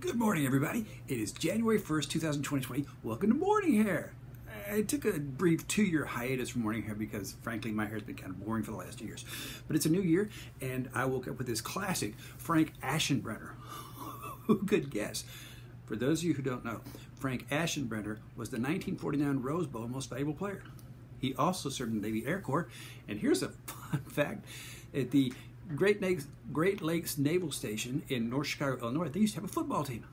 Good morning, everybody. It is January 1st, 2020. Welcome to Morning Hair. I took a brief two year hiatus from Morning Hair because, frankly, my hair's been kind of boring for the last two years. But it's a new year, and I woke up with this classic Frank Aschenbrenner. Who could guess? For those of you who don't know, Frank Aschenbrenner was the 1949 Rose Bowl Most Valuable Player. He also served in the Navy Air Corps, and here's a fun fact: at the Great Lakes, Great Lakes Naval Station in North Chicago, Illinois, they used to have a football team.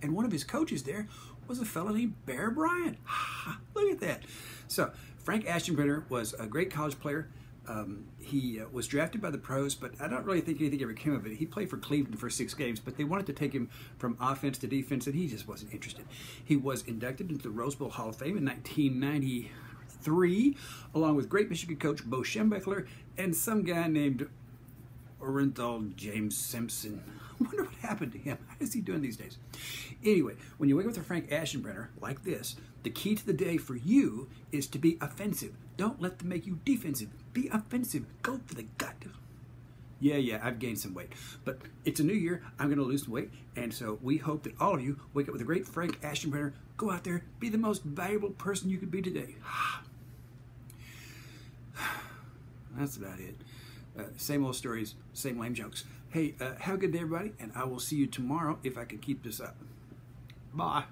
And one of his coaches there was a fellow named Bear Bryant. Look at that. So, Frank Aschenbrenner was a great college player. Um, he uh, was drafted by the pros, but I don't really think anything ever came of it. He played for Cleveland for six games, but they wanted to take him from offense to defense, and he just wasn't interested. He was inducted into the Rose Bowl Hall of Fame in 1993, along with great Michigan coach Bo Schembechler and some guy named Orenthal James Simpson. I wonder what happened to him. How is he doing these days? Anyway, when you wake up with a Frank Aschenbrenner like this, the key to the day for you is to be offensive. Don't let them make you defensive. Be offensive. Go for the gut. Yeah, yeah, I've gained some weight. But it's a new year. I'm going to lose some weight. And so we hope that all of you wake up with a great Frank Aschenbrenner. Go out there, be the most valuable person you could be today. That's about it. Uh, same old stories, same lame jokes. Hey, uh, have a good day, everybody, and I will see you tomorrow if I can keep this up. Bye.